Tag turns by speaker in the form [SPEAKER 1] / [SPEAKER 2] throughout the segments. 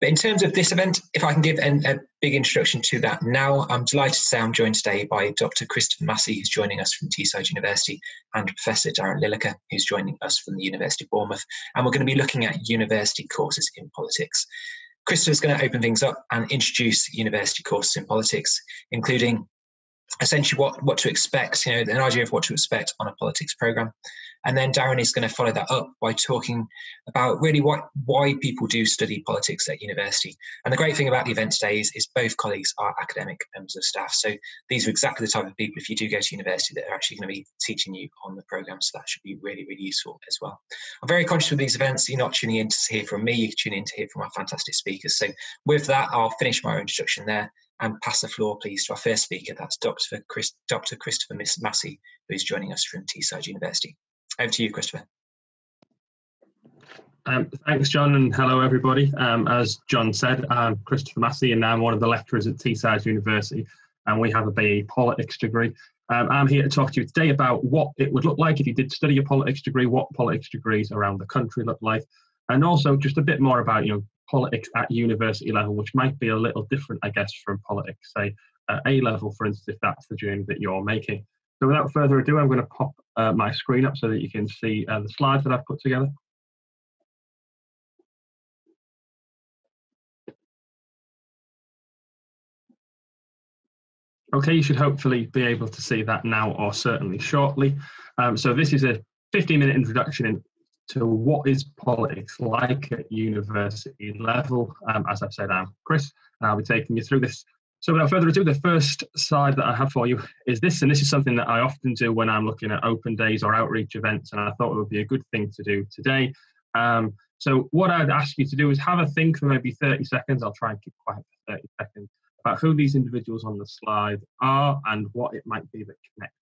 [SPEAKER 1] But in terms of this event, if I can give an, a big introduction to that now, I'm delighted to say I'm joined today by Dr. Christopher Massey, who's joining us from Teesside University, and Professor Darren Lilleker, who's joining us from the University of Bournemouth. And we're going to be looking at university courses in politics. Christopher's going to open things up and introduce university courses in politics, including essentially what, what to expect, you know, an idea of what to expect on a politics program. And then Darren is going to follow that up by talking about really what why people do study politics at university. And the great thing about the event today is, is both colleagues are academic members of staff. So these are exactly the type of people, if you do go to university, that are actually going to be teaching you on the program. So that should be really, really useful as well. I'm very conscious of these events. You're not tuning in to hear from me, you're tuning in to hear from our fantastic speakers. So with that, I'll finish my introduction there and pass the floor, please, to our first speaker. That's Dr. Chris, Dr. Christopher Massey, who is joining us from Teesside University. Over to you, Christopher.
[SPEAKER 2] Um, thanks, Jon, and hello, everybody. Um, as Jon said, I'm Christopher Massey, and I'm one of the lecturers at Teesside University, and we have a BA Politics degree. Um, I'm here to talk to you today about what it would look like if you did study a politics degree, what politics degrees around the country look like, and also just a bit more about you know politics at university level, which might be a little different, I guess, from politics, say, at A level, for instance, if that's the journey that you're making. So without further ado, I'm going to pop uh, my screen up so that you can see uh, the slides that I've put together. Okay, you should hopefully be able to see that now or certainly shortly. Um, so this is a 15 minute introduction in, to what is politics like at university level. Um, as I've said, I'm Chris, and I'll be taking you through this. So without further ado, the first slide that I have for you is this, and this is something that I often do when I'm looking at open days or outreach events, and I thought it would be a good thing to do today. Um, so what I'd ask you to do is have a think for maybe 30 seconds. I'll try and keep quiet for 30 seconds about who these individuals on the slide are and what it might be that connects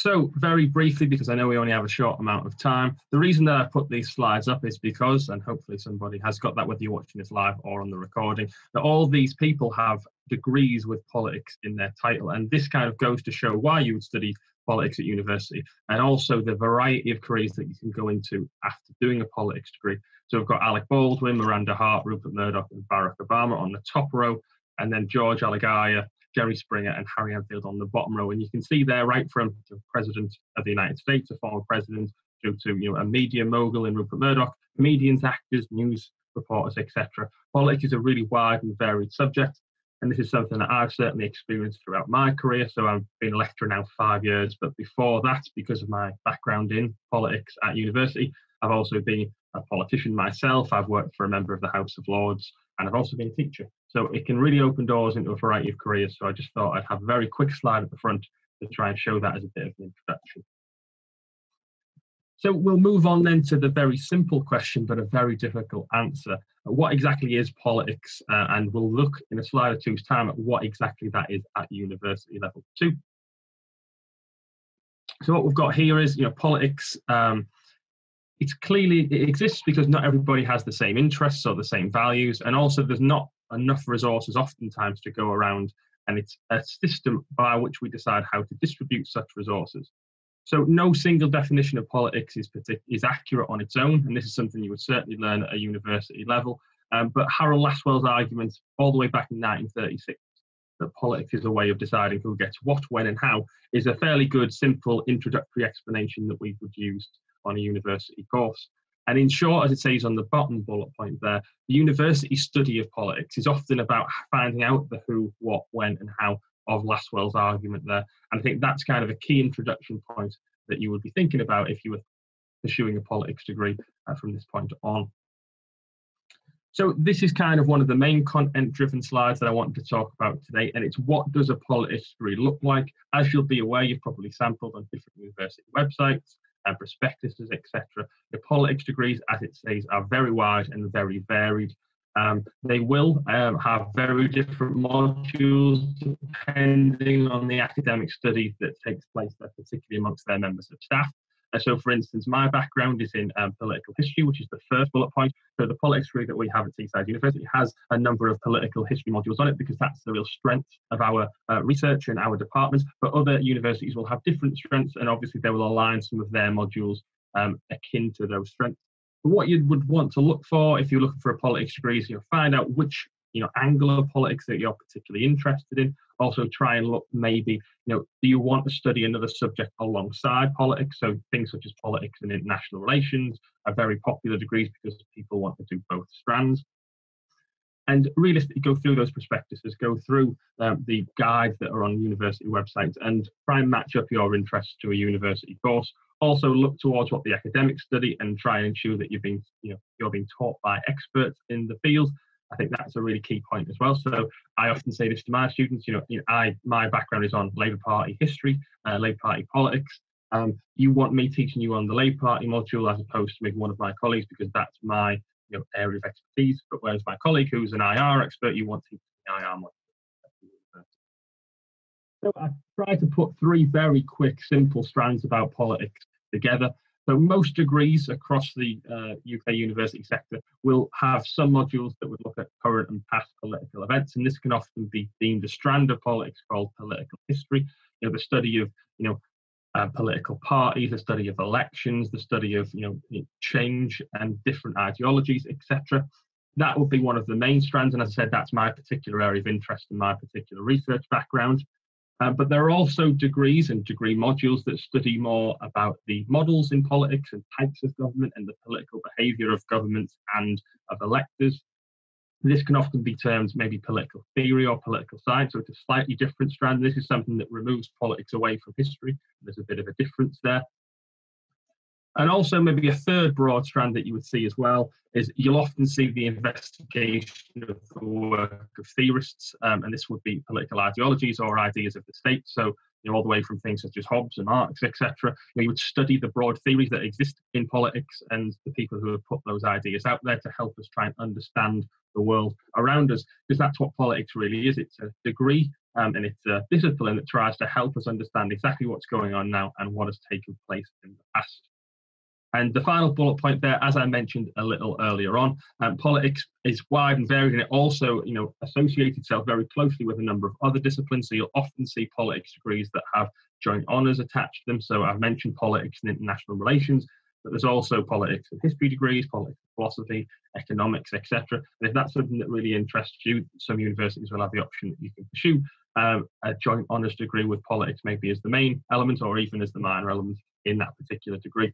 [SPEAKER 2] So, very briefly, because I know we only have a short amount of time, the reason that I put these slides up is because, and hopefully somebody has got that whether you're watching this live or on the recording, that all these people have degrees with politics in their title. And this kind of goes to show why you would study politics at university and also the variety of careers that you can go into after doing a politics degree. So, we've got Alec Baldwin, Miranda Hart, Rupert Murdoch, and Barack Obama on the top row, and then George Alagiah, Jerry Springer and Harry Enfield on the bottom row. And you can see there, right from the President of the United States, a former president, through to you know a media mogul in Rupert Murdoch, comedians, actors, news reporters, etc. Politics is a really wide and varied subject. And this is something that I've certainly experienced throughout my career. So I've been a lecturer now five years, but before that, because of my background in politics at university, I've also been a politician myself. I've worked for a member of the House of Lords, and I've also been a teacher. So it can really open doors into a variety of careers. So I just thought I'd have a very quick slide at the front to try and show that as a bit of an introduction. So we'll move on then to the very simple question, but a very difficult answer. What exactly is politics? Uh, and we'll look in a slide or two's time at what exactly that is at university level two. So what we've got here is, you know, politics. Um, it's clearly it exists because not everybody has the same interests or the same values, and also there's not enough resources oftentimes to go around, and it's a system by which we decide how to distribute such resources. So no single definition of politics is partic- is accurate on its own, and this is something you would certainly learn at a university level. Um, but Harold Lasswell's argument, all the way back in 1936, that politics is a way of deciding who gets what, when, and how, is a fairly good, simple introductory explanation that we would use on a university course. And in short, as it says on the bottom bullet point there, the university study of politics is often about finding out the who, what, when, and how of Lasswell's argument there. And I think that's kind of a key introduction point that you would be thinking about if you were pursuing a politics degree uh, from this point on. So this is kind of one of the main content-driven slides that I wanted to talk about today, and it's what does a politics degree look like? As you'll be aware, you've probably sampled on different university websites and prospectuses, etc. The politics degrees, as it says, are very wide and very varied. Um, they will um, have very different modules depending on the academic study that takes place there, particularly amongst their members of staff. Uh, so, for instance, my background is in um, political history, which is the first bullet point. So, the politics degree that we have at Teesside University has a number of political history modules on it because that's the real strength of our uh, research and our departments. But other universities will have different strengths, and obviously they will align some of their modules um, akin to those strengths. But what you would want to look for if you're looking for a politics degree is you know, find out which you know angle of politics that you're particularly interested in. Also try and look maybe you know do you want to study another subject alongside politics? So things such as politics and international relations are very popular degrees because people want to do both strands. And realistically go through those prospectuses go through um, the guides that are on university websites and try and match up your interests to a university course. Also look towards what the academics study and try and ensure that you're being you know you're being taught by experts in the field I think that's a really key point as well. So I often say this to my students. You know, you know I my background is on Labour Party history, uh, Labour Party politics. Um, you want me teaching you on the Labour Party module as opposed to maybe one of my colleagues because that's my you know area of expertise. But whereas my colleague who's an IR expert, you want to teach the IR module. So I try to put three very quick, simple strands about politics together so most degrees across the uh, UK university sector will have some modules that would look at current and past political events, and this can often be deemed a strand of politics called political history. You know, the study of you know uh, political parties, the study of elections, the study of you know change and different ideologies, etc. That would be one of the main strands, and as I said, that's my particular area of interest and my particular research background. Uh, but there are also degrees and degree modules that study more about the models in politics and types of government and the political behaviour of governments and of electors. This can often be termed maybe political theory or political science, so it's a slightly different strand. This is something that removes politics away from history. There's a bit of a difference there. And also, maybe a third broad strand that you would see as well is you'll often see the investigation of the work of theorists, um, and this would be political ideologies or ideas of the state. So, you know, all the way from things such as Hobbes and Marx, etc. You, know, you would study the broad theories that exist in politics and the people who have put those ideas out there to help us try and understand the world around us, because that's what politics really is. It's a degree um, and it's a discipline that tries to help us understand exactly what's going on now and what has taken place in the past. And the final bullet point there, as I mentioned a little earlier on, um, politics is wide and varied, and it also, you know, associates itself very closely with a number of other disciplines. So you'll often see politics degrees that have joint honours attached to them. So I've mentioned politics and international relations, but there's also politics and history degrees, politics philosophy, economics, etc. And if that's something that really interests you, some universities will have the option that you can pursue um, a joint honours degree with politics, maybe as the main element or even as the minor element in that particular degree.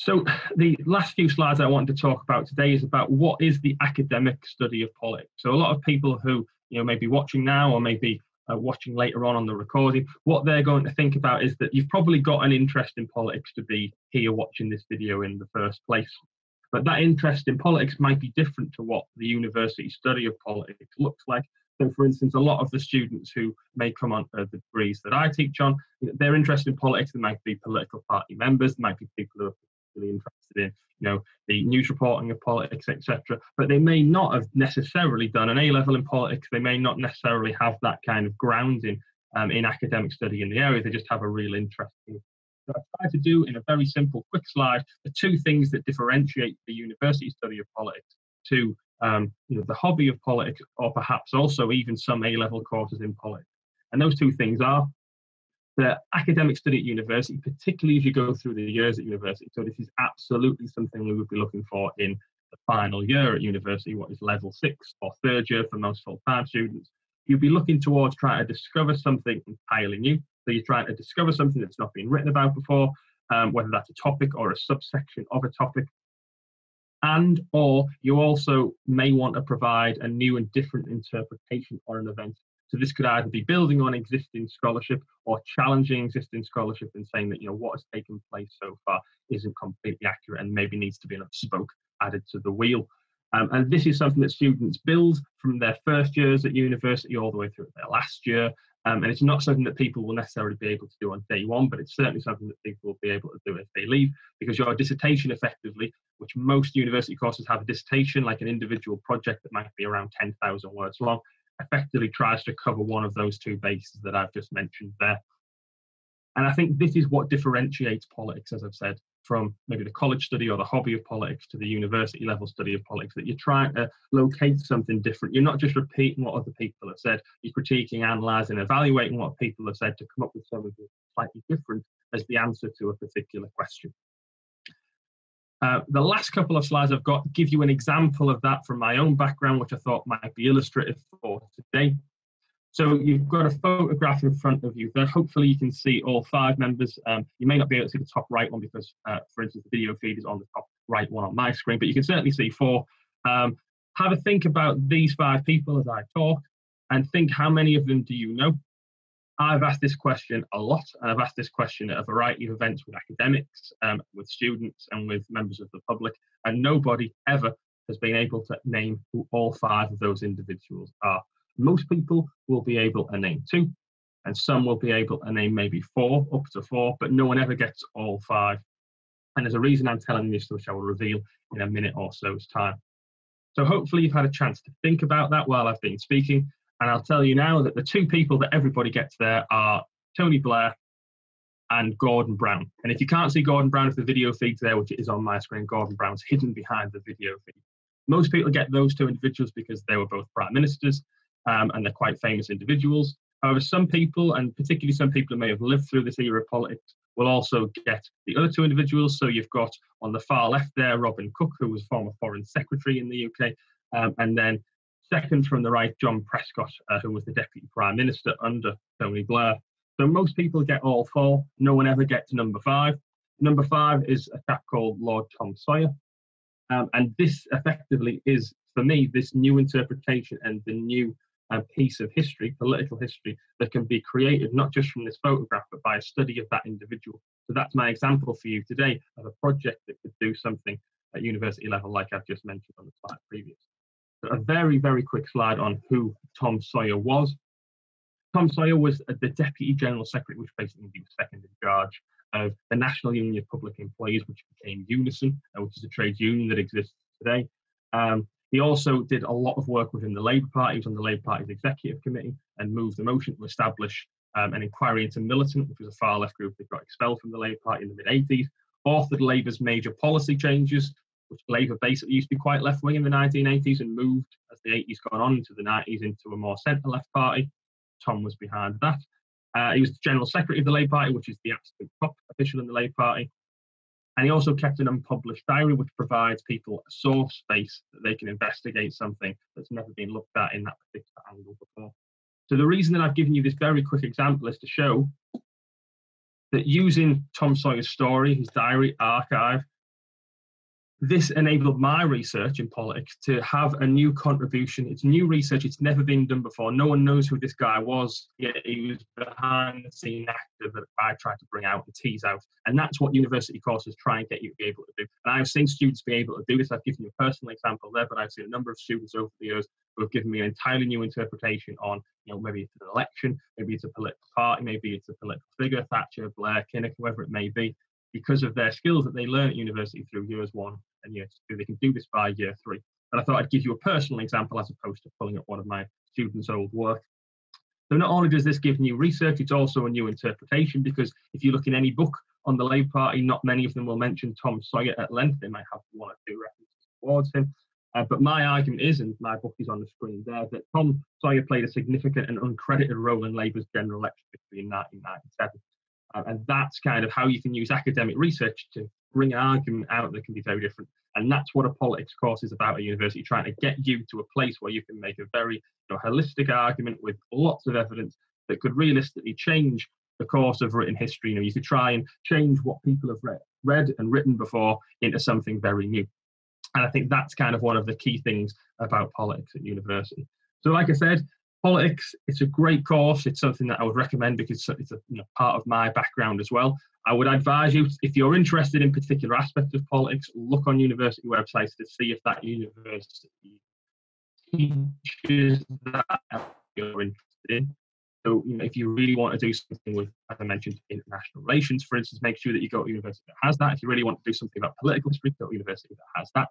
[SPEAKER 2] So the last few slides I wanted to talk about today is about what is the academic study of politics. So a lot of people who you know may be watching now or maybe uh, watching later on on the recording, what they're going to think about is that you've probably got an interest in politics to be here watching this video in the first place. But that interest in politics might be different to what the university study of politics looks like. So, for instance, a lot of the students who may come on uh, the degrees that I teach on, they're interested in politics. They might be political party members, they might be people who are particularly interested in, you know, the news reporting of politics, etc. But they may not have necessarily done an A level in politics. They may not necessarily have that kind of grounding um, in academic study in the area. They just have a real interest in. So I try to do in a very simple, quick slide the two things that differentiate the university study of politics to um, you know the hobby of politics, or perhaps also even some A level courses in politics. And those two things are the academic study at university, particularly as you go through the years at university. So this is absolutely something we would be looking for in the final year at university, what is level six or third year for most full-time students. You'll be looking towards trying to discover something entirely new. So you're trying to discover something that's not been written about before, um, whether that's a topic or a subsection of a topic. And or you also may want to provide a new and different interpretation on an event so this could either be building on existing scholarship or challenging existing scholarship and saying that you know what has taken place so far isn't completely accurate and maybe needs to be another spoke added to the wheel. Um, and this is something that students build from their first years at university all the way through their last year. Um, and it's not something that people will necessarily be able to do on day one, but it's certainly something that people will be able to do if they leave, because your dissertation effectively, which most university courses have a dissertation, like an individual project that might be around 10,000 words long, effectively tries to cover one of those two bases that I've just mentioned there. And I think this is what differentiates politics, as I've said, from maybe the college study or the hobby of politics to the university level study of politics, that you're trying to locate something different. You're not just repeating what other people have said, you're critiquing, analysing, evaluating what people have said to come up with something slightly different as the answer to a particular question. Uh, the last couple of slides I've got give you an example of that from my own background, which I thought might be illustrative for today. So you've got a photograph in front of you there. Hopefully you can see all five members. Um, you may not be able to see the top right one because, uh, for instance, the video feed is on the top right one on my screen, but you can certainly see four. Um, have a think about these five people as I talk and think how many of them do you know? I've asked this question a lot, and I've asked this question at a variety of events with academics, um, with students, and with members of the public, and nobody ever has been able to name who all five of those individuals are. Most people will be able to name two, and some will be able to name maybe four, up to four, but no one ever gets all five. And there's a reason I'm telling you this, which I will reveal in a minute or so's time. So hopefully you've had a chance to think about that while I've been speaking. And I'll tell you now that the two people that everybody gets there are Tony Blair and Gordon Brown. And if you can't see Gordon Brown, if the video feed's there, which is on my screen, Gordon Brown's hidden behind the video feed. Most people get those two individuals because they were both prime ministers um, and they're quite famous individuals. However, some people, and particularly some people who may have lived through this era of politics, will also get the other two individuals. So you've got on the far left there Robin Cook, who was former foreign secretary in the UK, um, and then second from the right, John Prescott, uh, who was the deputy prime minister under Tony Blair. So most people get all four. No one ever gets to number five. Number five is a chap called Lord Tom Sawyer. Um, and this effectively is, for me, this new interpretation and the new a piece of history, political history, that can be created not just from this photograph, but by a study of that individual. So that's my example for you today of a project that could do something at university level, like I've just mentioned on the slide previous. A very, very quick slide on who Tom Sawyer was. Tom Sawyer was the Deputy General Secretary, which basically was second in charge of the National Union of Public Employees, which became Unison, uh, which is a trade union that exists today. Um, he also did a lot of work within the Labour Party. He was on the Labour Party's executive committee and moved the motion to establish um, an inquiry into Militant, which was a far left group that got expelled from the Labour Party in the mid 80s, authored Labour's major policy changes, which Labour basically used to be quite left wing in the 1980s and moved as the 80s gone on into the 90s into a more centre left party. Tom was behind that. Uh, he was the General Secretary of the Labour Party, which is the absolute top official in the Labour Party. And he also kept an unpublished diary, which provides people a source space that they can investigate something that's never been looked at in that particular angle before. So the reason that I've given you this very quick example is to show that using Tom Sawyer's story, his diary archive, this enabled my research in politics to have a new contribution. It's new research, it's never been done before. No one knows who this guy was, yet he was behind the scene actor that I tried to bring out and tease out. And that's what university courses try and get you to be able to do. And I've seen students be able to do this. I've given you a personal example there, but I've seen a number of students over the years who have given me an entirely new interpretation on, you know, maybe it's an election, maybe it's a political party, maybe it's a political figure, Thatcher, Blair, Kinnock, whoever it may be because of their skills that they learn at university through years one and year two. They can do this by year three. And I thought I'd give you a personal example as opposed to pulling up one of my students' old work. So not only does this give new research, it's also a new interpretation because if you look in any book on the Labour Party, not many of them will mention Tom Sawyer at length. They might have one or two references towards him. Uh, but my argument is, and my book is on the screen there, that Tom Sawyer played a significant and uncredited role in Labour's general election in 1997. Uh, and that's kind of how you can use academic research to bring an argument out that can be very different. And that's what a politics course is about at university, trying to get you to a place where you can make a very you know, holistic argument with lots of evidence that could realistically change the course of written history. You know, you could try and change what people have read, read and written before into something very new. And I think that's kind of one of the key things about politics at university. So, like I said, politics it's a great course. It's something that i would recommend because it's a you know, part of my background as well. I would advise you if you're interested in particular aspects of politics look on university websites to see if that university teaches that you're interested in. So you know, if you really want to do something with as i mentioned international relations for instance make sure that you go to a university that has that. If you really want to do something about political history go to a university that has that.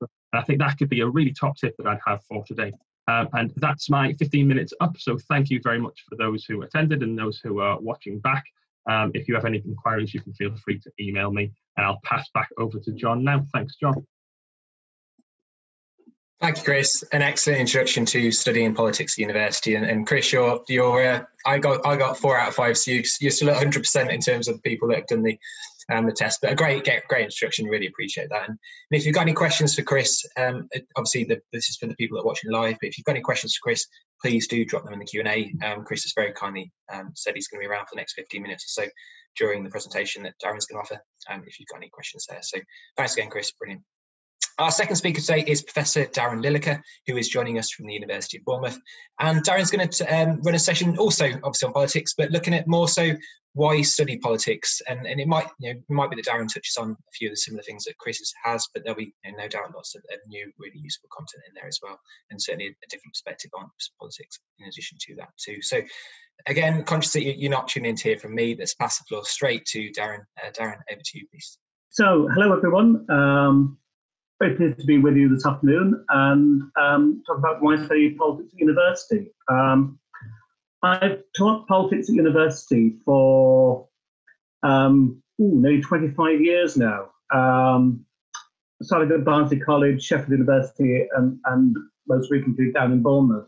[SPEAKER 2] And i think that could be a really top tip that i'd have for today um, and that's my 15 minutes up. So thank you very much for those who attended and those who are watching back. Um, if you have any inquiries, you can feel free to email me, and I'll pass back over to Jon now. Thanks, Jon.
[SPEAKER 1] Thank you, Chris. An excellent introduction to studying politics at university. And, and Chris, you're, you're uh, I got I got four out of five, so you, you're still at 100 percent in terms of the people that have done the um, the test. But a great great instruction. Really appreciate that. And, if you've got any questions for Chris, um, obviously the, this is for the people that are watching live. But if you've got any questions for Chris, please do drop them in the Q and A. Um, Chris has very kindly um, said he's going to be around for the next 15 minutes or so during the presentation that Darren's going to offer. Um, if you've got any questions there, so thanks again, Chris. Brilliant. Our second speaker today is Professor Darren Lilleker, who is joining us from the University of Bournemouth. And Darren's going to um, run a session also, obviously, on politics, but looking at more so why study politics. And, and it might you know, might be that Darren touches on a few of the similar things that Chris has, but there'll be you know, no doubt lots of, new, really useful content in there as well, and certainly a, different perspective on politics in addition to that too. So again, conscious that you're not tuning in to hear from me, let's pass the floor straight to Darren. Uh, Darren, over to you, please.
[SPEAKER 3] So, hello everyone. Um, very pleased to be with you this afternoon and um, talk about why I study politics at university. Um, I've taught politics at university for um, ooh, nearly 25 years now. Um, started at Barnsley College, Sheffield University, and, and most recently down in Bournemouth.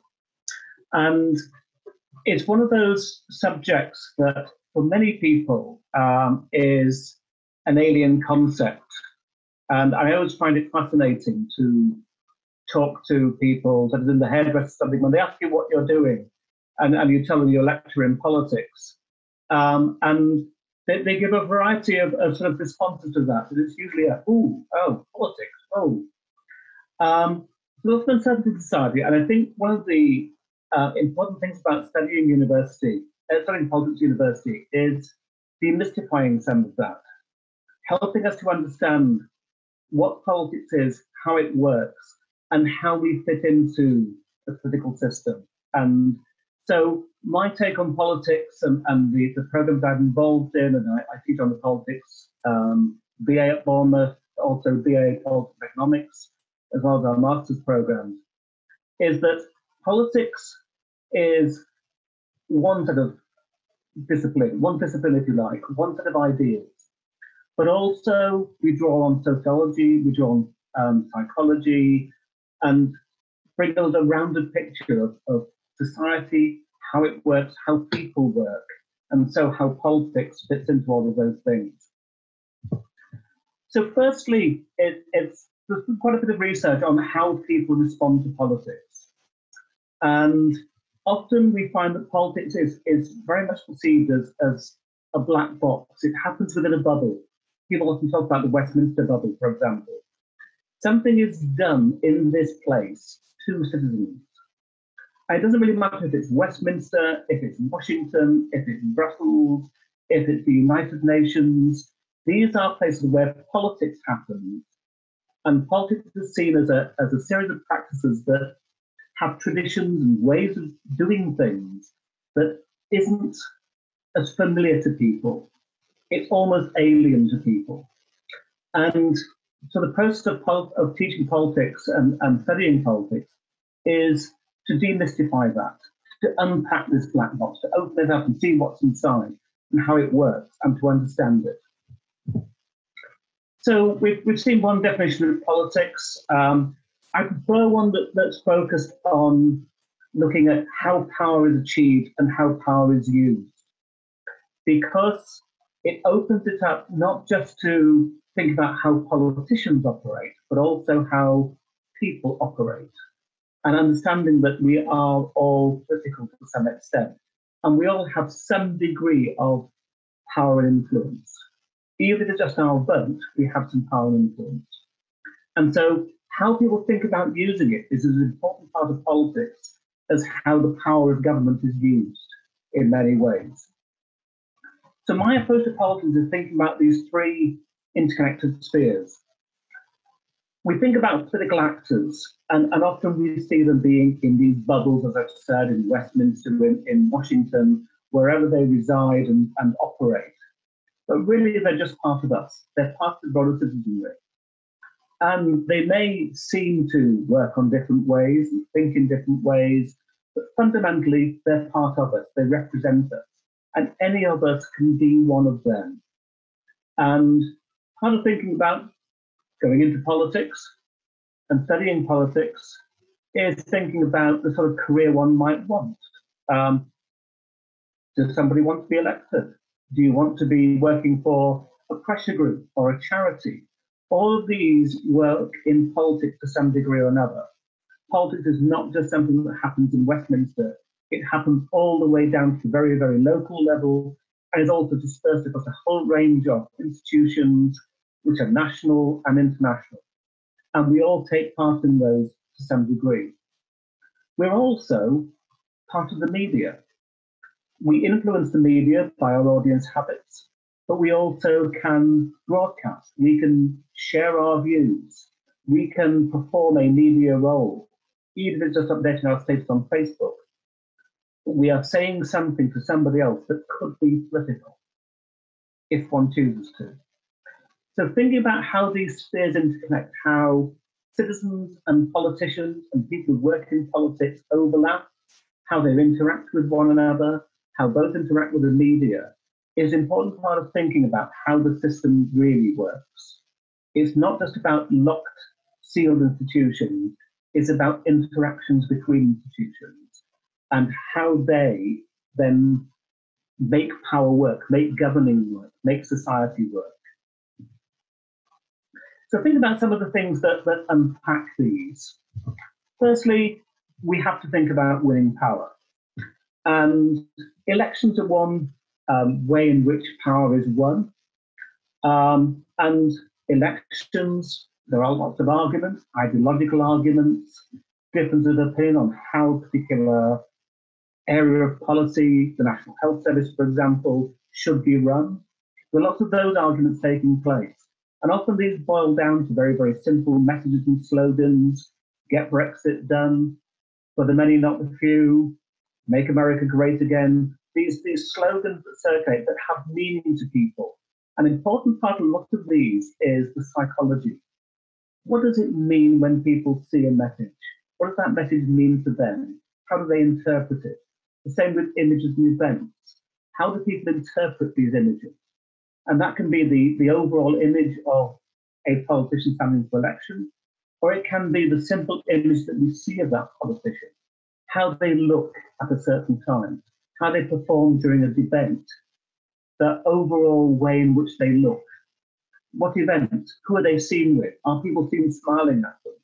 [SPEAKER 3] And it's one of those subjects that, for many people, um, is an alien concept and I always find it fascinating to talk to people, such as in the hairdresser something, when they ask you what you're doing, and, and you tell them you're lecturing in politics. Um, and they, they, give a variety of, of, sort of responses to that. And it's usually a, ooh, oh, politics, oh. Um, so that's uncertainty society. And I think one of the uh, important things about studying university, uh, studying politics university, is demystifying some of that, helping us to understand what politics is, how it works, and how we fit into the political system. And so my take on politics and, and the, the programs I've involved in, and I, I teach on the politics um, BA at Bournemouth, also BA Politics Economics, as well as our master's programs, is that politics is one set of discipline, one discipline, if you like, one set of ideas but also we draw on sociology, we draw on um, psychology, and bring us a rounded picture of, of society, how it works, how people work, and so how politics fits into all of those things. So, firstly, it, it's there's quite a bit of research on how people respond to politics, and often we find that politics is, is very much perceived as, as a black box. It happens within a bubble people often talk about the Westminster bubble, for example. Something is done in this place to citizens. And it doesn't really matter if it's Westminster, if it's Washington, if it's Brussels, if it's the United Nations. These are places where politics happens. And politics is seen as a, as a series of practices that have traditions and ways of doing things that isn't as familiar to people it's almost alien to people. And so the process of, of teaching politics and, and studying politics is to demystify that, to unpack this black box, to open it up and see what's inside and how it works and to understand it. So we've, we've seen one definition of politics. Um, I prefer one that, that's focused on looking at how power is achieved and how power is used. Because it opens it up not just to think about how politicians operate, but also how people operate. And understanding that we are all political to some extent. And we all have some degree of power and influence. Even if it's just our vote, we have some power and influence. And so, how people think about using it is as important part of politics as how the power of government is used in many ways. So my approach to politics is thinking about these three interconnected spheres. We think about political actors, and, and often we see them being in these bubbles, as I've said, in Westminster, in, in Washington, wherever they reside and, and operate. But really, they're just part of us. They're part of the broader citizenry. And they may seem to work on different ways and think in different ways, but fundamentally, they're part of us. They represent us. And any of us can be one of them. And kind of thinking about going into politics and studying politics is thinking about the sort of career one might want. Um, does somebody want to be elected? Do you want to be working for a pressure group or a charity? All of these work in politics to some degree or another. Politics is not just something that happens in Westminster, it happens all the way down to very, very local level and is also dispersed across a whole range of institutions which are national and international. And we all take part in those to some degree. We're also part of the media. We influence the media by our audience habits, but we also can broadcast. We can share our views. We can perform a media role, even if it's just updating our status on Facebook. We are saying something to somebody else that could be political if one chooses to. So thinking about how these spheres interconnect, how citizens and politicians and people who work in politics overlap, how they interact with one another, how both interact with the media, is an important part of thinking about how the system really works. It's not just about locked, sealed institutions, it's about interactions between institutions and how they then make power work, make governing work, make society work. So think about some of the things that, that unpack these. Firstly, we have to think about winning power. And elections are one um, way in which power is won. Um, and elections, there are lots of arguments, ideological arguments, differences of opinion on how particular area of policy, the National Health Service, for example, should be run. There are lots of those arguments taking place. And often these boil down to very, very simple messages and slogans get Brexit done, for the many, not the few, make America great again. These, these slogans that circulate that have meaning to people. An important part of lots of these is the psychology. What does it mean when people see a message? What does that message mean to them? How do they interpret it? The same with images and events. How do people interpret these images? And that can be the, the overall image of a politician standing for election, or it can be the simple image that we see of that politician, how they look at a certain time, how they perform during a debate, the overall way in which they look. What event? Who are they seen with? Are people seen smiling at them?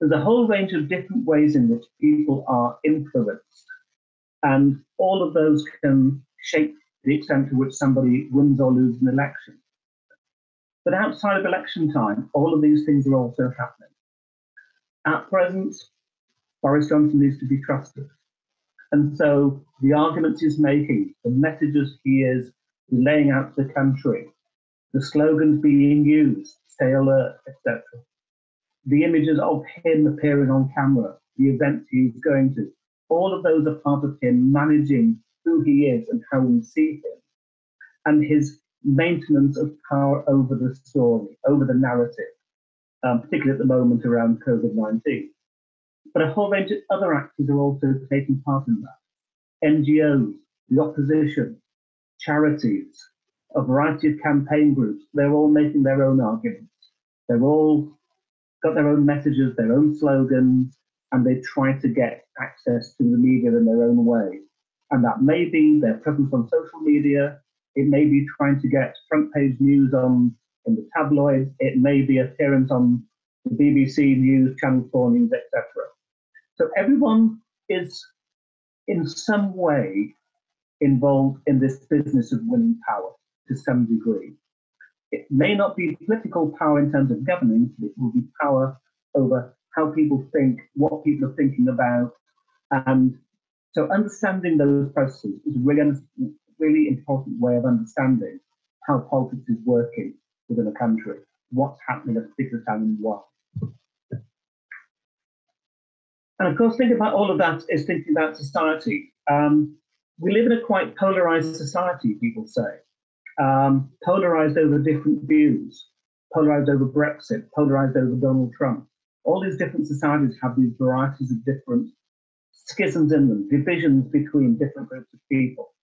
[SPEAKER 3] There's a whole range of different ways in which people are influenced. And all of those can shape the extent to which somebody wins or loses an election. But outside of election time, all of these things are also happening. At present, Boris Johnson needs to be trusted. And so the arguments he's making, the messages he is laying out to the country, the slogans being used, stay alert, etc. The images of him appearing on camera, the events he's going to, all of those are part of him managing who he is and how we see him, and his maintenance of power over the story, over the narrative, um, particularly at the moment around COVID 19. But a whole range of other actors are also taking part in that. NGOs, the opposition, charities, a variety of campaign groups, they're all making their own arguments. They've all got their own messages, their own slogans, and they try to get access to the media in their own way. And that may be their presence on social media. It may be trying to get front page news on in the tabloids. It may be appearance on the BBC News, Channel 4 News, etc. So everyone is in some way involved in this business of winning power to some degree. It may not be political power in terms of governing, but it will be power over how people think, what people are thinking about, and so understanding those processes is a really, really important way of understanding how politics is working within a country, what's happening at a particular time and why. And of course, thinking about all of that is thinking about society. Um, we live in a quite polarized society, people say, um, polarized over different views, polarized over Brexit, polarized over Donald Trump. All these different societies have these varieties of different schisms in them, divisions between different groups of people.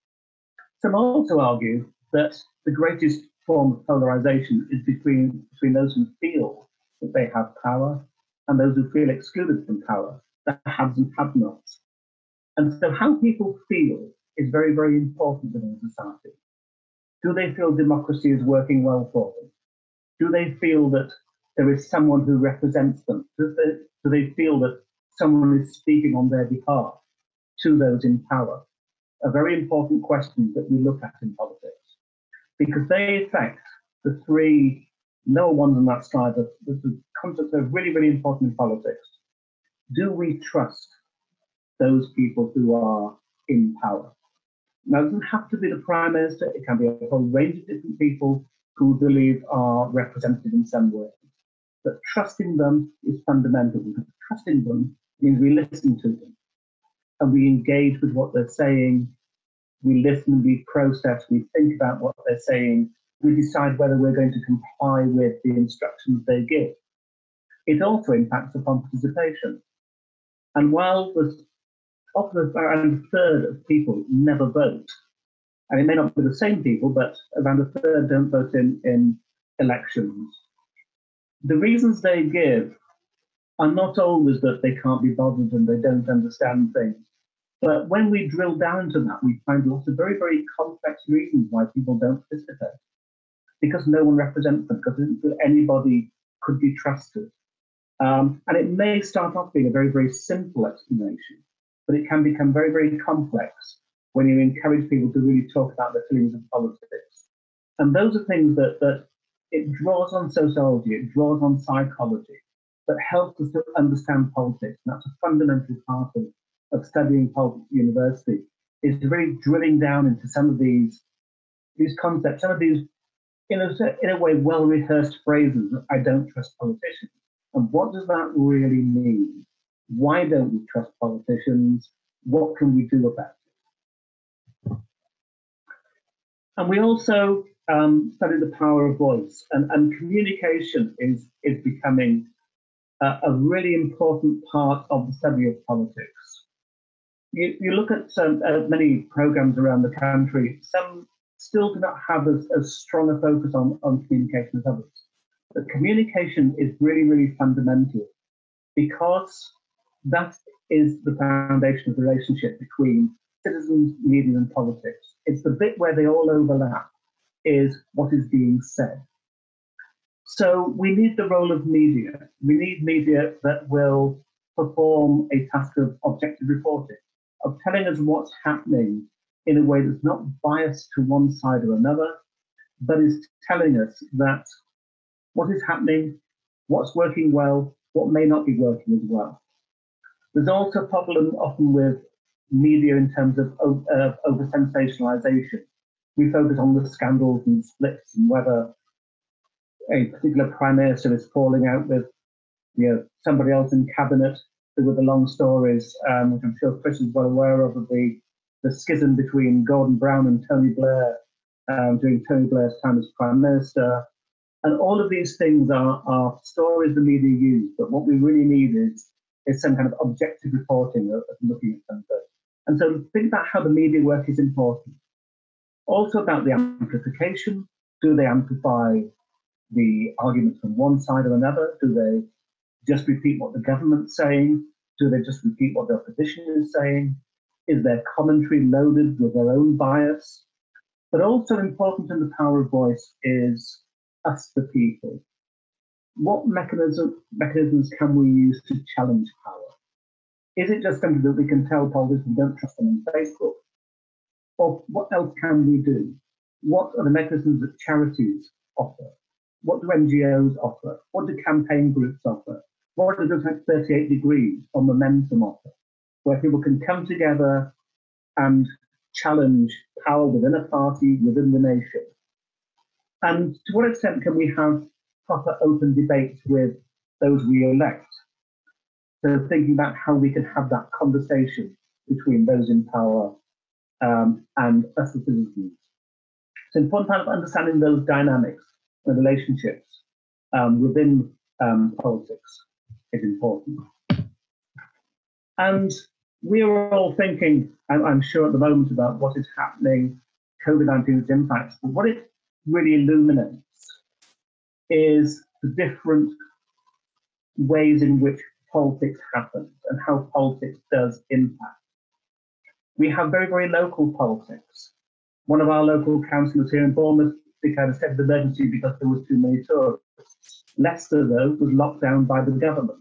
[SPEAKER 3] Some also argue that the greatest form of polarization is between, between those who feel that they have power and those who feel excluded from power, the haves and have nots. And so, how people feel is very, very important within society. Do they feel democracy is working well for them? Do they feel that there is someone who represents them? Do they, do they feel that someone is speaking on their behalf to those in power? A very important question that we look at in politics because they affect the three lower ones on that slide, the, the concepts are really, really important in politics. Do we trust those people who are in power? Now, it doesn't have to be the Prime Minister, it can be a whole range of different people who believe are represented in some way. But trusting them is fundamental because trusting them means we listen to them and we engage with what they're saying. We listen, we process, we think about what they're saying. We decide whether we're going to comply with the instructions they give. It also impacts upon participation. And while there's often around a third of people never vote, and it may not be the same people, but around a third don't vote in, in elections. The reasons they give are not always that they can't be bothered and they don't understand things. But when we drill down to that, we find lots of very, very complex reasons why people don't participate. Because no one represents them, because anybody could be trusted. Um, and it may start off being a very, very simple explanation, but it can become very, very complex when you encourage people to really talk about their feelings of politics. And those are things that, that it draws on sociology, it draws on psychology, that helps us to understand politics. And that's a fundamental part of, of studying politics at university, is really drilling down into some of these, these concepts, some of these, in a, in a way, well rehearsed phrases I don't trust politicians. And what does that really mean? Why don't we trust politicians? What can we do about it? And we also um, study the power of voice, and, and communication is, is becoming a, really important part of the study of politics. You, you look at some, uh, many programs around the country, some still do not have as, as strong a focus on, on communication as others. But communication is really, really fundamental because that is the foundation of the relationship between citizens, media, and politics. It's the bit where they all overlap, is what is being said. So we need the role of media. We need media that will perform a task of objective reporting, of telling us what's happening in a way that's not biased to one side or another, but is telling us that what is happening, what's working well, what may not be working as well. There's also a problem often with media in terms of uh, over sensationalization. We focus on the scandals and splits and whether a particular prime minister is falling out with you know, somebody else in cabinet with the long stories, um, which I'm sure Chris is well aware of, of the, the schism between Gordon Brown and Tony Blair um, during Tony Blair's time as prime minister. And all of these things are, are stories the media use, but what we really need is, is some kind of objective reporting of, of looking at them. And so think about how the media work is important. Also about the amplification. Do they amplify the arguments from one side or another? Do they just repeat what the government's saying? Do they just repeat what the opposition is saying? Is their commentary loaded with their own bias? But also important in the power of voice is us, the people. What mechanism, mechanisms can we use to challenge power? Is it just something that we can tell politicians don't trust them on Facebook? Or what else can we do? What are the mechanisms that charities offer? What do NGOs offer? What do campaign groups offer? What does 38 Degrees or Momentum offer? Where people can come together and challenge power within a party, within the nation. And to what extent can we have proper open debates with those we elect? So thinking about how we can have that conversation between those in power um, and us as citizens. It's important part of understanding those dynamics and relationships um, within um, politics is important. And we are all thinking, I'm, I'm, sure at the moment, about what is happening COVID-19's impacts, but what it really illuminates is the different ways in which politics happens and how politics does impact. We have very, very local politics. One of our local councillors here in Bournemouth declared a state of emergency because there was too many tourists. Leicester, though, was locked down by the government.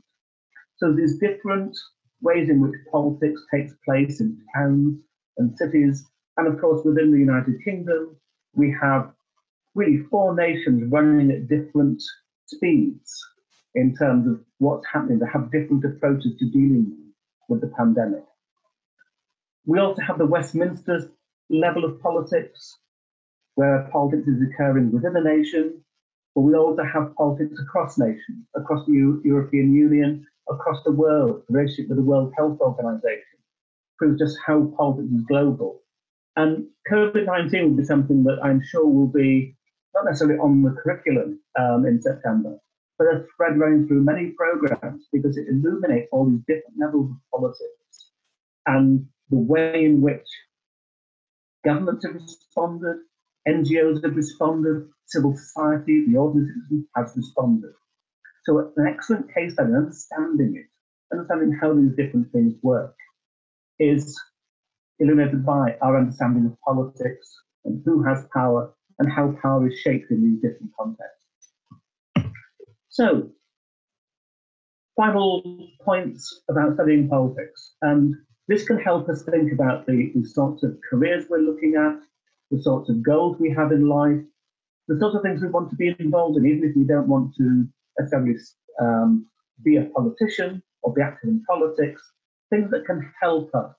[SPEAKER 3] So there's different ways in which politics takes place in towns and cities. And of course, within the United Kingdom, we have really four nations running at different speeds in terms of what's happening. They have different approaches to dealing with the pandemic. We also have the Westminster level of politics, where politics is occurring within a nation, but we also have politics across nations, across the U- European Union, across the world, the relationship with the World Health Organization proves just how politics is global. And COVID 19 will be something that I'm sure will be not necessarily on the curriculum um, in September, but a thread running through many programs because it illuminates all these different levels of politics and the way in which governments have responded, NGOs have responded, civil society, the ordinary citizen has responded. So an excellent case study, understanding it, understanding how these different things work, is illuminated by our understanding of politics and who has power and how power is shaped in these different contexts. So, final points about studying politics. And this can help us think about the, the sorts of careers we're looking at, the sorts of goals we have in life, the sorts of things we want to be involved in, even if we don't want to necessarily um, be a politician or be active in politics, things that can help us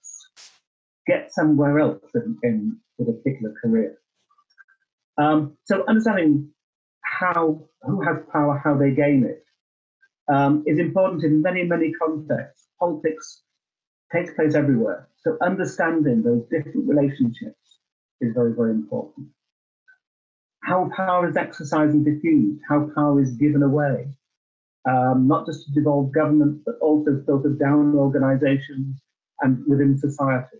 [SPEAKER 3] get somewhere else in, in with a particular career. Um, so understanding how who has power, how they gain it, um, is important in many, many contexts. Politics takes place everywhere. So understanding those different relationships is very, very important. How power is exercised and diffused, how power is given away, um, not just to devolve government, but also filtered down organizations and within society,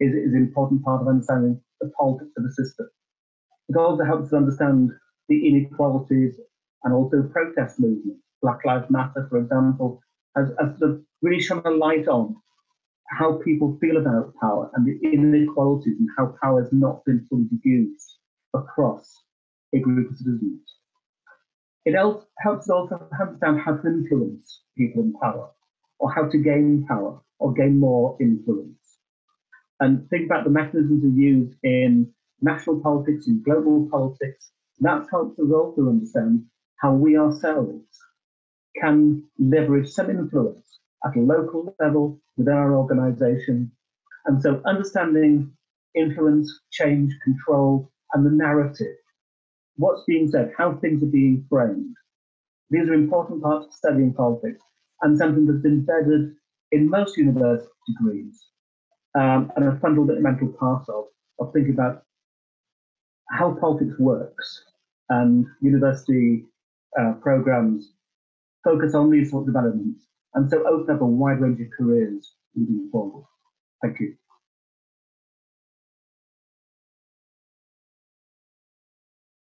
[SPEAKER 3] is, is an important part of understanding the politics of the system. It also helps us understand the inequalities and also protest movements. Black Lives Matter, for example, has, has sort of really shone a light on how people feel about power and the inequalities and how power has not been fully diffused across a group of citizens. It helps us also understand how to influence people in power or how to gain power or gain more influence. And think about the mechanisms we use in national politics and global politics. That helps us also understand how we ourselves can leverage some influence at a local level within our organization. And so understanding influence, change, control, and the narrative, what's being said, how things are being framed. These are important parts of studying politics and something that's embedded in most university degrees um, and a fundamental part of, of thinking about how politics works. And university uh, programs focus on these sorts of elements and so open up a wide range of careers moving forward. Thank you.